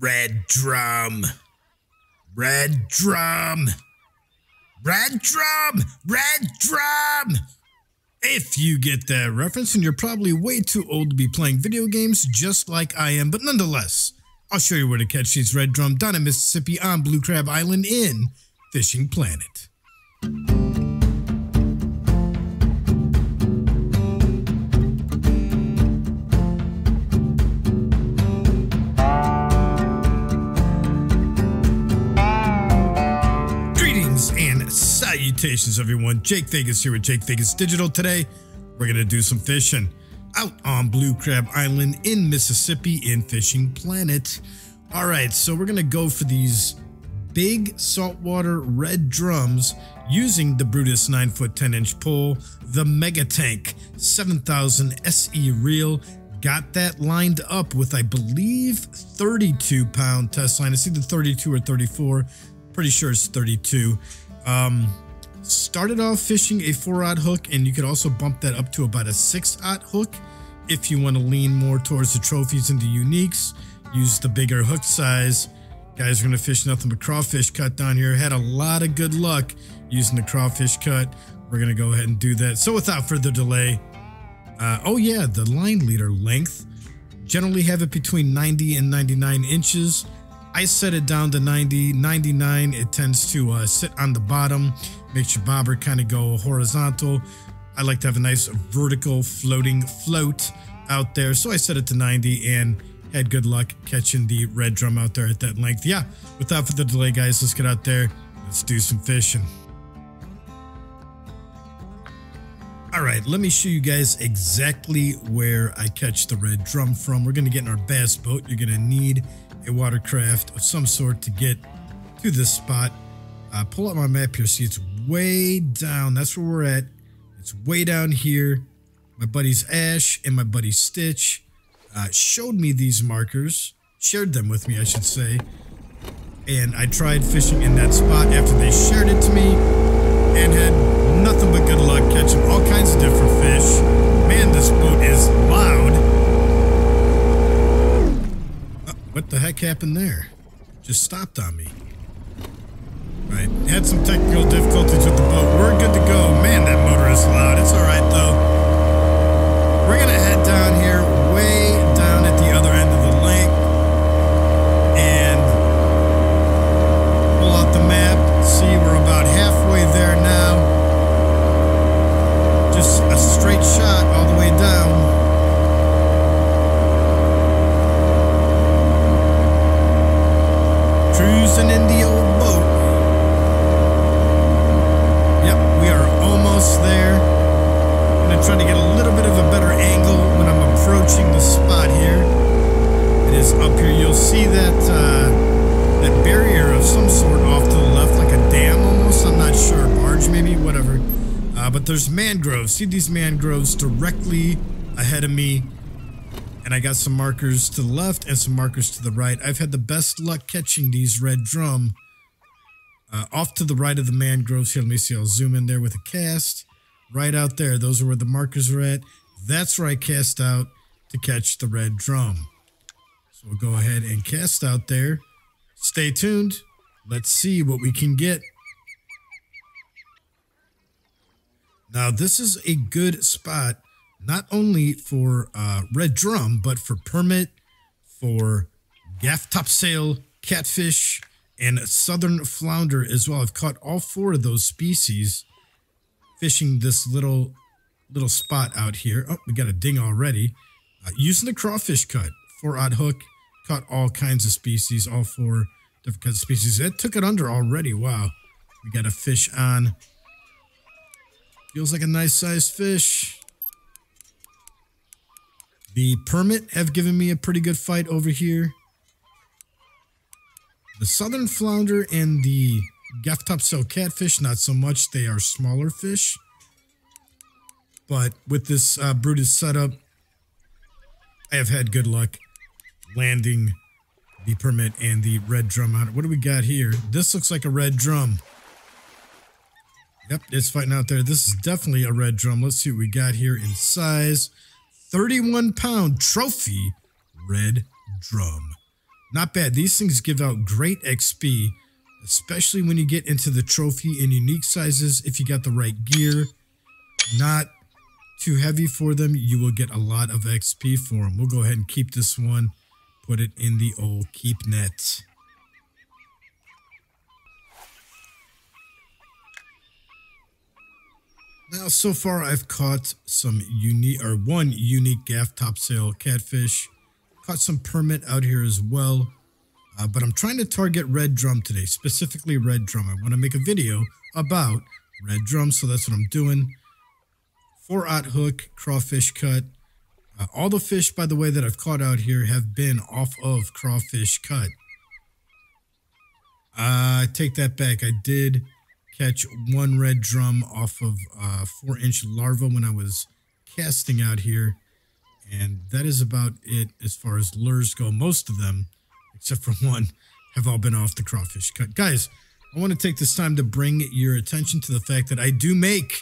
Red drum. Red drum. Red drum. Red drum. If you get that reference, and you're probably way too old to be playing video games just like I am, but nonetheless, I'll show you where to catch these red drum down in Mississippi on Blue Crab Island in Fishing Planet. Salutations, everyone. Jake Vegas here with Jake Vegas Digital. Today, we're going to do some fishing out on Blue Crab Island in Mississippi in Fishing Planet. All right, so we're going to go for these big saltwater red drums using the Brutus 9 foot 10 inch pole, the Mega Tank 7000 SE reel. Got that lined up with, I believe, 32 pound test line. It's either 32 or 34. Pretty sure it's 32. Um, started off fishing a 4 aught hook, and you could also bump that up to about a 6 aught hook if you want to lean more towards the trophies and the uniques. Use the bigger hook size. Guys are going to fish nothing but crawfish cut down here. Had a lot of good luck using the crawfish cut. We're going to go ahead and do that. So without further delay, uh, oh yeah, the line leader length. Generally have it between 90 and 99 inches. I set it down to 90, 99. It tends to uh, sit on the bottom, makes your bobber kind of go horizontal. I like to have a nice vertical floating float out there. So I set it to 90 and had good luck catching the red drum out there at that length. Yeah, without further delay, guys, let's get out there. Let's do some fishing. All right, let me show you guys exactly where I catch the red drum from. We're going to get in our bass boat. You're going to need a watercraft of some sort to get to this spot. Uh, pull up my map here. See, it's way down. That's where we're at. It's way down here. My buddies Ash and my buddy Stitch uh, showed me these markers, shared them with me, I should say. And I tried fishing in that spot after they shared it to me and had nothing but good luck catching all kinds of different fish. Man, this boat is loud. Uh, what the heck happened there? Just stopped on me. Right, had some technical difficulties with the boat. We're good to go. Man, that motor is loud. It's all right though. We're gonna head down here, way down at the other end of the lake, and pull out the map. See, we're about halfway there now. Just a straight shot all the way down. Cruising in the old boat. Yep, we are almost there. I'm gonna try to get a little bit of a better angle when The spot here. It is up here. You'll see that uh, that barrier of some sort off to the left, like a dam almost. I'm not sure, barge maybe, whatever. Uh, but there's mangroves. See these mangroves directly ahead of me. And I got some markers to the left and some markers to the right. I've had the best luck catching these red drum uh, off to the right of the mangroves here. Let me see. I'll zoom in there with a cast. Right out there. Those are where the markers are at. That's where I cast out to catch the red drum. So we'll go ahead and cast out there. Stay tuned. Let's see what we can get. Now, this is a good spot, not only for uh, red drum, but for permit, for gaff topsail, catfish, and southern flounder as well. I've caught all four of those species fishing this little little spot out here. Oh, we got a ding already. Uh, using the crawfish cut, four odd hook, caught all kinds of species, all four different kinds of species. It took it under already. Wow. We got a fish on. Feels like a nice sized fish. The permit have given me a pretty good fight over here. The southern flounder and the gaff topsail catfish, not so much. They are smaller fish. But with this uh, setup, I have had good luck landing the permit and the red drum on it. What do we got here? This looks like a red drum. Yep, it's fighting out there. This is definitely a red drum. Let's see what we got here in size. 31 pound trophy red drum. Not bad. These things give out great XP, especially when you get into the trophy and unique sizes. If you got the right gear, not too heavy for them, you will get a lot of XP for them. We'll go ahead and keep this one, put it in the old keep net. Now, so far I've caught some unique, or one unique gaff topsail catfish. Caught some permit out here as well. Uh, but I'm trying to target red drum today, specifically red drum. I want to make a video about red drum, so that's what I'm doing. 4-aught hook, crawfish cut. Uh, all the fish, by the way, that I've caught out here have been off of crawfish cut. Uh, I take that back. I did catch one red drum off of a four inch larva when I was casting out here. And that is about it as far as lures go. Most of them, except for one, have all been off the crawfish cut. Guys, I want to take this time to bring your attention to the fact that I do make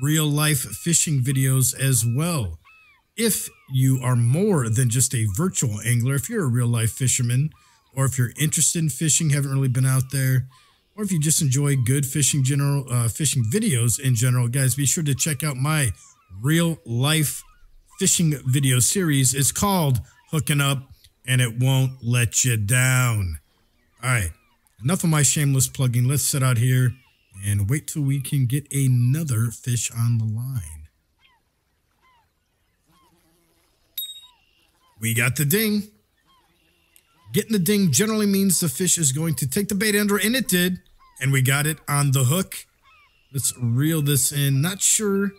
real life fishing videos as well. If you are more than just a virtual angler, if you're a real life fisherman, or if you're interested in fishing, haven't really been out there, or if you just enjoy good fishing general uh, fishing videos in general, guys, be sure to check out my real life fishing video series. It's called Hooking Up and it won't let you down. All right, enough of my shameless plugging. Let's sit out here and wait till we can get another fish on the line. We got the ding. Getting the ding generally means the fish is going to take the bait under, and it did. And we got it on the hook. Let's reel this in. Not sure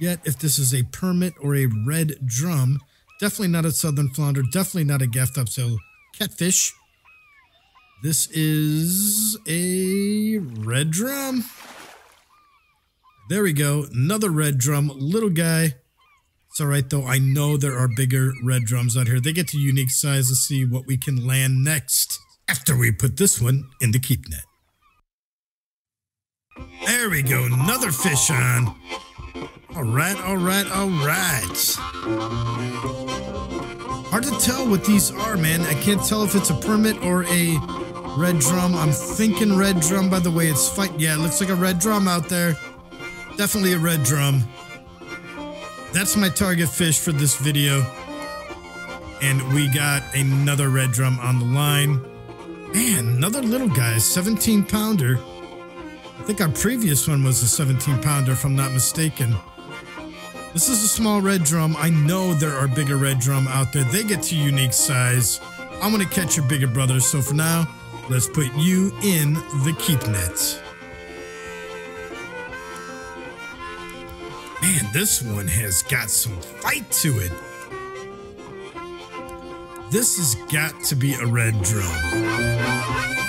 yet if this is a permit or a red drum. Definitely not a southern flounder. Definitely not a gaff topsail catfish. This is a red drum. There we go. Another red drum. Little guy. It's all right, though. I know there are bigger red drums out here. They get to unique size. Let's see what we can land next after we put this one in the keep net. There we go. Another fish on. All right, all right, all right. Hard to tell what these are, man. I can't tell if it's a permit or a red drum. I'm thinking red drum by the way it's fight. Yeah, it looks like a red drum out there. Definitely a red drum. That's my target fish for this video. And we got another red drum on the line. Man, another little guy, 17 pounder. I think our previous one was a 17 pounder, if I'm not mistaken. This is a small red drum. I know there are bigger red drum out there. They get to unique size. I'm going to catch your bigger brother. So for now, let's put you in the keep net. Man, this one has got some fight to it. This has got to be a red drum.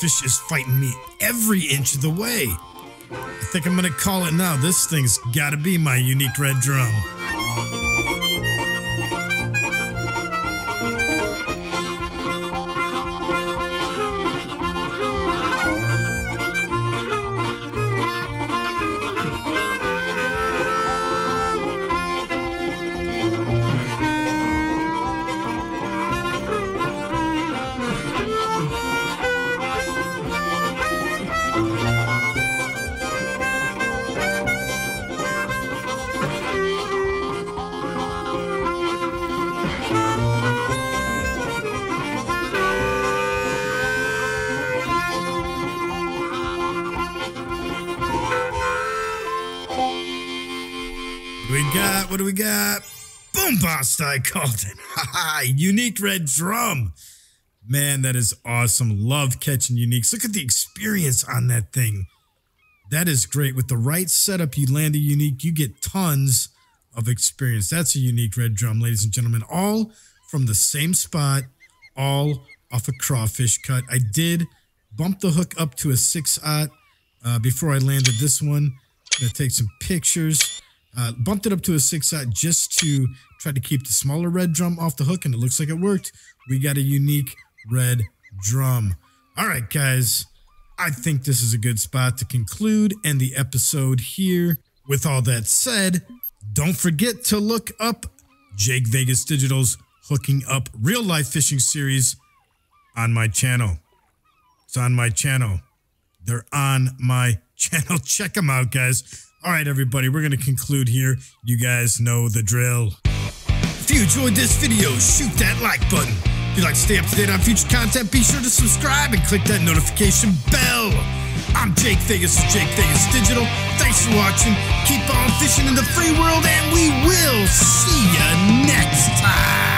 Fish is fighting me every inch of the way. I think I'm gonna call it now. This thing's gotta be my unique red drum. Got? What do we got? Boom bust, I called it. Unique red drum. Man, that is awesome. Love catching uniques. Look at the experience on that thing. That is great. With the right setup, you land a unique, you get tons of experience. That's a unique red drum, ladies and gentlemen. All from the same spot, all off a crawfish cut. I did bump the hook up to a six aught uh, before I landed this one. Gonna take some pictures. Uh, bumped it up to a six aught just to try to keep the smaller red drum off the hook, and it looks like it worked. We got a unique red drum. All right, guys. I think this is a good spot to conclude and the episode here. With all that said, don't forget to look up Jake Vegas Digital's Hooking Up Real Life Fishing series on my channel. It's on my channel. They're on my channel. Check them out, guys. All right, everybody, we're going to conclude here. You guys know the drill. If you enjoyed this video, shoot that like button. If you'd like to stay up to date on future content, be sure to subscribe and click that notification bell. I'm Jake Vegas of Jake Vegas Digital. Thanks for watching. Keep on fishing in the free world, and we will see you next time.